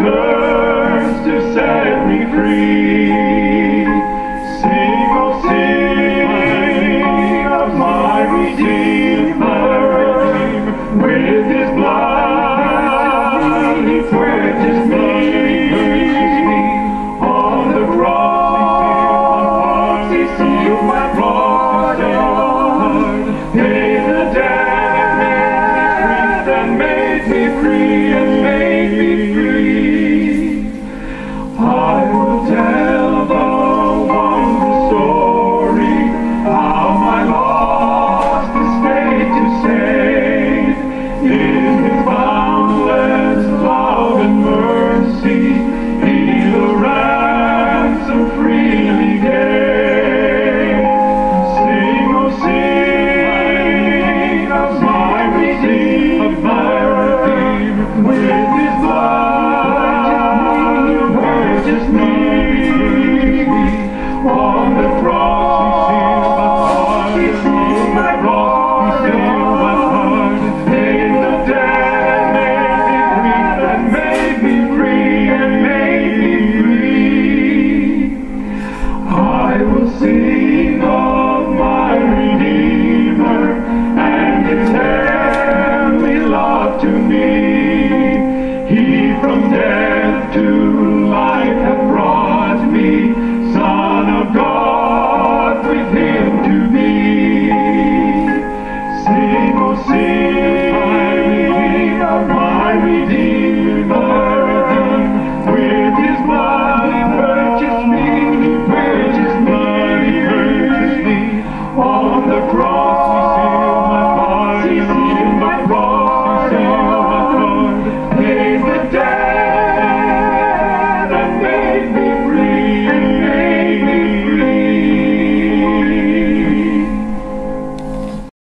curse to set me free. Sing, oh sing of my Redeemer, with His blood He purchased me. On the cross He sealed my pardon, paid the debt, and made me free see.